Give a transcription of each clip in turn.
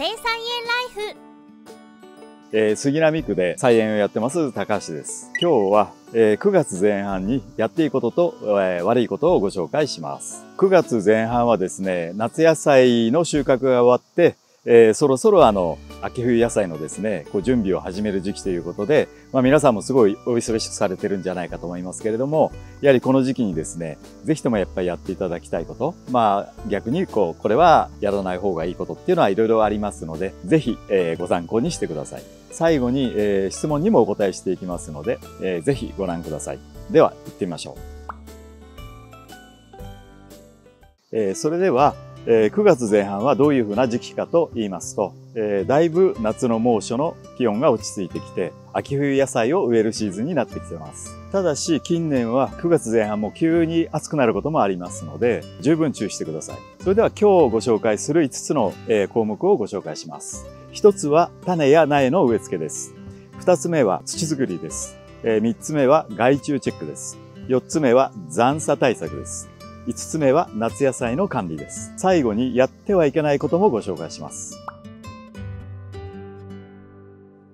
庭菜園ライフえー、杉並区で菜園をやってます高橋です。今日は、えー、9月前半にやっていいことと、えー、悪いことをご紹介します。9月前半はですね、夏野菜の収穫が終わって、えー、そろそろあの、秋冬野菜のですね、こう準備を始める時期ということで、まあ皆さんもすごいお忙しくされてるんじゃないかと思いますけれども、やはりこの時期にですね、ぜひともやっぱりやっていただきたいこと、まあ逆にこう、これはやらない方がいいことっていうのはいろいろありますので、ぜひ、えー、ご参考にしてください。最後に、えー、質問にもお答えしていきますので、えー、ぜひご覧ください。では、行ってみましょう。えー、それでは、えー、9月前半はどういうふうな時期かと言いますと、えー、だいぶ夏の猛暑の気温が落ち着いてきて、秋冬野菜を植えるシーズンになってきてます。ただし、近年は9月前半も急に暑くなることもありますので、十分注意してください。それでは今日ご紹介する5つの、えー、項目をご紹介します。1つは種や苗の植え付けです。2つ目は土作りです。えー、3つ目は害虫チェックです。4つ目は残差対策です。5つ目は夏野菜の管理です。最後にやってはいけないこともご紹介します。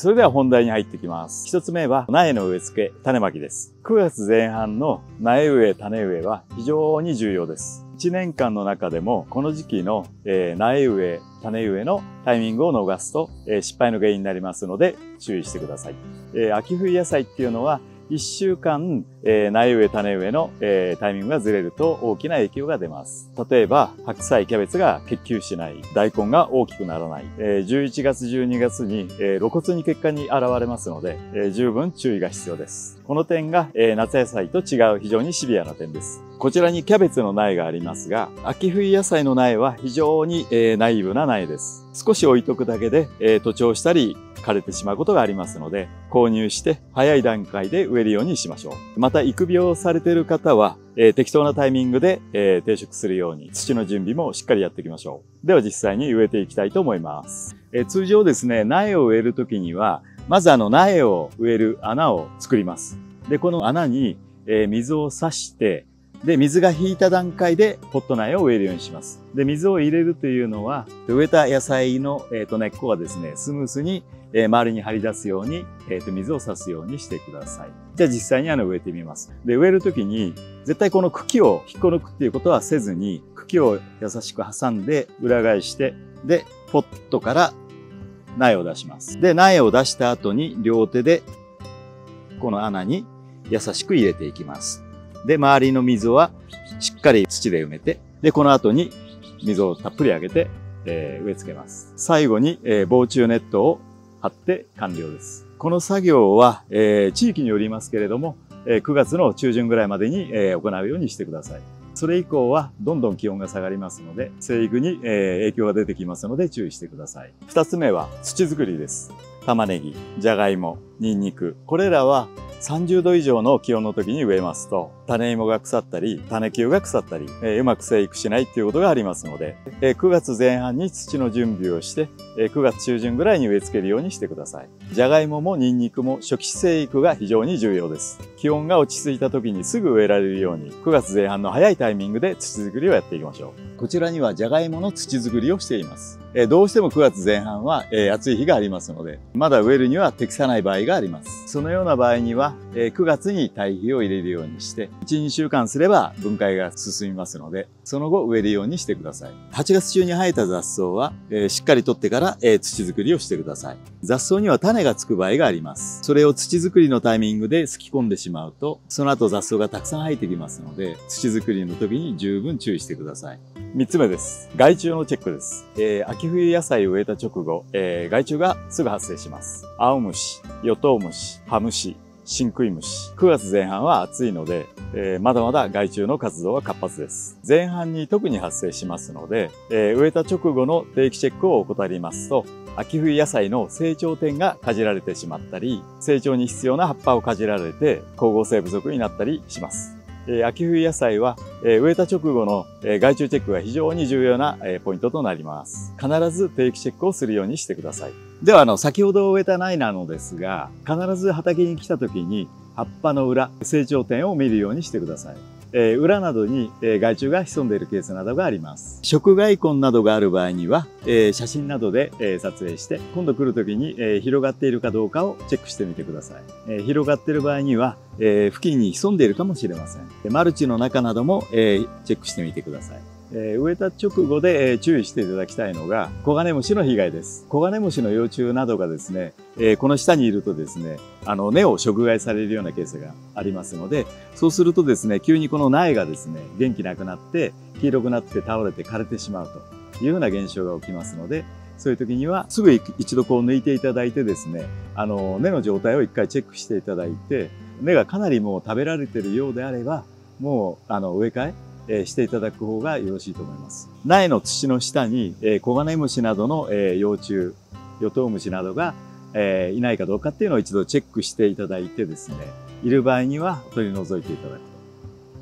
それでは本題に入ってきます。一つ目は苗の植え付け、種まきです。9月前半の苗植え、種植えは非常に重要です。1年間の中でもこの時期の、え苗植え、種植えのタイミングを逃すと、え失敗の原因になりますので注意してください。え秋冬野菜っていうのは1週間、えー、苗植え種植えの、えー、タイミングがずれると大きな影響が出ます。例えば、白菜、キャベツが結球しない、大根が大きくならない、えー、11月、12月に、えー、露骨に結果に現れますので、えー、十分注意が必要です。この点が、えー、夏野菜と違う非常にシビアな点です。こちらにキャベツの苗がありますが、秋冬野菜の苗は非常に、えー、ナイーブな苗です。少し置いとくだけで、えー、徒長したり、枯れてしまうことがありますので、購入して早い段階で植えるようにしましょう。ままた、育苗されている方は、えー、適当なタイミングで、えー、定食するように土の準備もしっかりやっていきましょう。では実際に植えていきたいと思います。えー、通常ですね、苗を植えるときには、まずあの苗を植える穴を作ります。で、この穴に、え水を挿して、で、水が引いた段階でポット苗を植えるようにします。で、水を入れるというのは、植えた野菜の、えー、と根っこがですね、スムースに、えー、周りに張り出すように、えー、と水を差すようにしてください。じゃあ実際にあの植えてみます。で、植えるときに、絶対この茎を引っこ抜くっていうことはせずに、茎を優しく挟んで、裏返して、で、ポットから苗を出します。で、苗を出した後に両手で、この穴に優しく入れていきます。で、周りの水はしっかり土で埋めて、で、この後に水をたっぷりあげて、えー、植え付けます。最後に、えー、防虫ネットを張って完了です。この作業は、えー、地域によりますけれども、えー、9月の中旬ぐらいまでに、えー、行うようにしてください。それ以降はどんどん気温が下がりますので、生育に、えー、影響が出てきますので注意してください。二つ目は土作りです。玉ねぎ、じゃがいも、ニンニク。これらは30度以上の気温の時に植えますと、種芋が腐ったり、種球が腐ったり、えー、うまく生育しないっていうことがありますので、えー、9月前半に土の準備をして、えー、9月中旬ぐらいに植え付けるようにしてください。じゃがいももニンニクも初期生育が非常に重要です。気温が落ち着いた時にすぐ植えられるように、9月前半の早いタイミングで土作りをやっていきましょう。こちらにはじゃがいもの土作りをしています。えどうしても9月前半は、え暑い日がありますので、まだ植えるには適さない場合があります。そのような場合には、え9月に堆肥を入れるようにして、1、2週間すれば分解が進みますので、その後植えるようにしてください。8月中に生えた雑草は、えしっかり取ってから、え土作りをしてください。雑草には種がつく場合があります。それを土作りのタイミングで突き込んでしまうと、その後雑草がたくさん生えてきますので、土作りの時に十分注意してください。3つ目です。害虫のチェックです。えー、秋冬野菜を植えた直後、えー、害虫がすぐ発生します。青虫、ヨトウムシ、ハムシ、シンクイムシ。9月前半は暑いので、えー、まだまだ害虫の活動は活発です。前半に特に発生しますので、えー、植えた直後の定期チェックを怠りますと、秋冬野菜の成長点がかじられてしまったり、成長に必要な葉っぱをかじられて光合成不足になったりします。え秋冬野菜は、え植えた直後の、え害虫チェックが非常に重要な、えポイントとなります。必ず定期チェックをするようにしてください。では、あの、先ほど植えた苗なのですが、必ず畑に来た時に葉っぱの裏、成長点を見るようにしてください。えー、裏などに、え害虫が潜んでいるケースなどがあります。食害痕などがある場合には、え写真などで、え撮影して、今度来る時に、え広がっているかどうかをチェックしてみてください。え広がっている場合には、え付近に潜んでいるかもしれません。マルチの中なども、えチェックしてみてください。えー、植えた直後で、えー、注意していただきたいのが、コガネムシの被害です。コガネムシの幼虫などがですね、えー、この下にいるとですね、あの、根を食害されるようなケースがありますので、そうするとですね、急にこの苗がですね、元気なくなって、黄色くなって倒れて枯れてしまうというような現象が起きますので、そういう時にはすぐ一度こう抜いていただいてですね、あの、根の状態を一回チェックしていただいて、根がかなりもう食べられてるようであれば、もう、あの、植え替え、えしていただく方がよろしいと思います。苗の土の下に、えコガネムシなどの、え幼虫、ヨトウムシなどが、えいないかどうかっていうのを一度チェックしていただいてですね、いる場合には取り除いていただく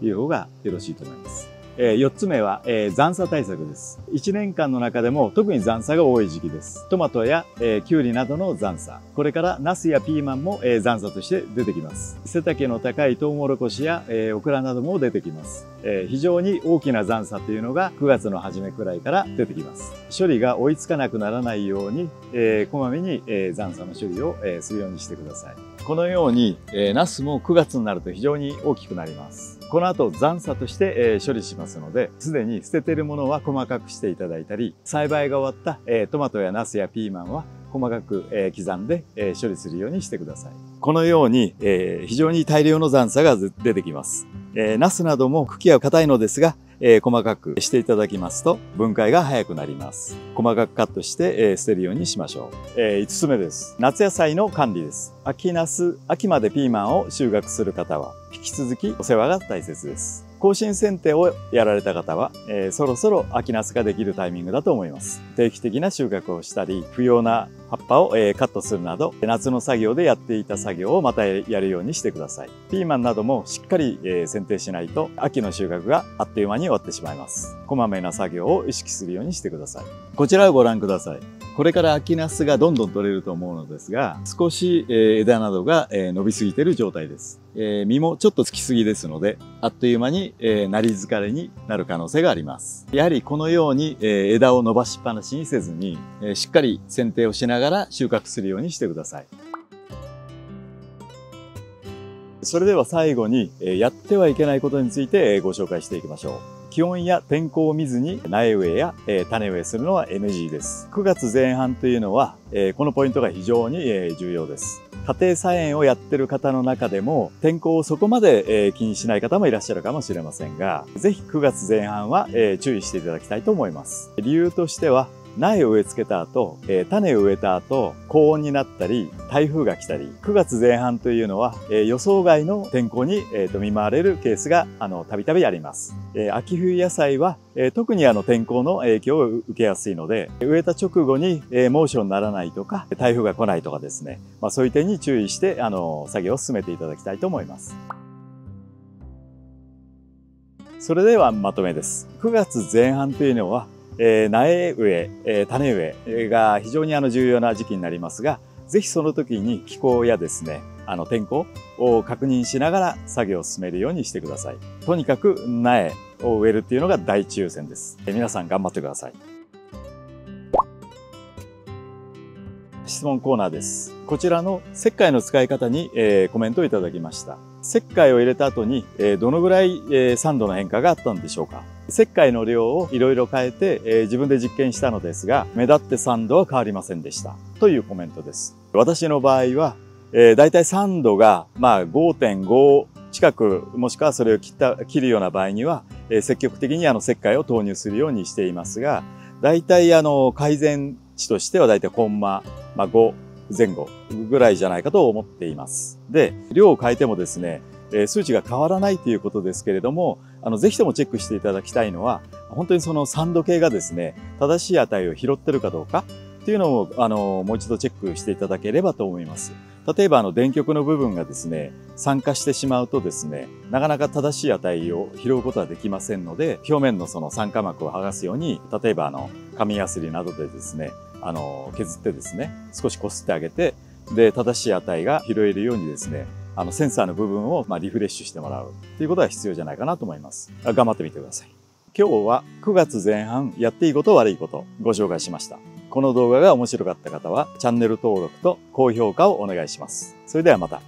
という方がよろしいと思います。え4つ目は、え残差対策です。1年間の中でも特に残差が多い時期です。トマトや、えキュウリなどの残差。これからナスやピーマンも、え残差として出てきます。背丈の高いトウモロコシや、えオクラなども出てきます。え非常に大きな残差というのが9月の初めくらいから出てきます。処理が追いつかなくならないように、えこまめに、え残差の処理を、えするようにしてください。このように、えナスも9月になると非常に大きくなります。この後残差として、え処理しますので、すでに捨てているものは細かくしていただいたり、栽培が終わった、えトマトやナスやピーマンは細かく、え刻んで、え処理するようにしてください。このように、え非常に大量の残差が出てきます。えナスなども茎は硬いのですが、え細かくしていただきますと分解が早くなります。細かくカットして、え捨てるようにしましょう。え5つ目です。夏野菜の管理です。秋ナス、秋までピーマンを収穫する方は引き続きお世話が大切です。更新剪定をやられた方は、えー、そろそろ秋ナスができるタイミングだと思います。定期的な収穫をしたり、不要な葉っぱを、え、カットするなど、夏の作業でやっていた作業をまたやるようにしてください。ピーマンなどもしっかり、え、剪定しないと、秋の収穫があっという間に終わってしまいます。こまめな作業を意識するようにしてください。こちらをご覧ください。これから秋ナスがどんどん取れると思うのですが、少し、え枝などが、え伸びすぎている状態です。え実もちょっとつきすぎですので、あっという間に、えなり疲れになる可能性があります。やはりこのように、え枝を伸ばしっぱなしにせずに、えしっかり剪定をしながら収穫するようにしてください。それでは最後に、やってはいけないことについてご紹介していきましょう。気温や天候を見ずに苗植えや、種植えするのは NG です。9月前半というのは、このポイントが非常に、重要です。家庭菜園をやってる方の中でも天候をそこまで、気にしない方もいらっしゃるかもしれませんが、ぜひ9月前半は、注意していただきたいと思います。理由としては、苗を植え付けた後、えー、種を植えた後、高温になったり、台風が来たり、9月前半というのは、えー、予想外の天候に、えー、と見舞われるケースが、あの、たびたびあります。えー、秋冬野菜は、えー、特にあの天候の影響を受けやすいので、植えた直後に、えー、猛暑にならないとか、台風が来ないとかですね、まあそういう点に注意して、あの、作業を進めていただきたいと思います。それではまとめです。9月前半というのは、えー、苗植え、えー、種植えが非常にあの重要な時期になりますが、ぜひその時に気候やですね、あの天候を確認しながら作業を進めるようにしてください。とにかく苗を植えるっていうのが大抽選です。えー、皆さん頑張ってください。質問コーナーです。こちらの石灰の使い方に、えー、コメントをいただきました。石灰を入れた後に、えー、どのぐらい、えー、酸度の変化があったんでしょうか石灰の量をいろいろ変えて、えー、自分で実験したのですが、目立って酸度は変わりませんでした。というコメントです。私の場合は、えー、大体酸度が、まあ、5.5近く、もしくはそれを切った、切るような場合には、えー、積極的にあの石灰を投入するようにしていますが、大体あの、改善値としては大体コンマ、まあ、5前後ぐらいじゃないかと思っています。で、量を変えてもですね、え数値が変わらないということですけれども、あの、ぜひともチェックしていただきたいのは、本当にその酸度計がですね、正しい値を拾ってるかどうかっていうのを、あの、もう一度チェックしていただければと思います。例えば、あの、電極の部分がですね、酸化してしまうとですね、なかなか正しい値を拾うことはできませんので、表面のその酸化膜を剥がすように、例えば、あの、紙やすりなどでですね、あの、削ってですね、少し擦ってあげて、で、正しい値が拾えるようにですね、あのセンサーの部分をまリフレッシュしてもらうということが必要じゃないかなと思います。頑張ってみてください。今日は9月前半やっていいこと悪いことご紹介しました。この動画が面白かった方はチャンネル登録と高評価をお願いします。それではまた。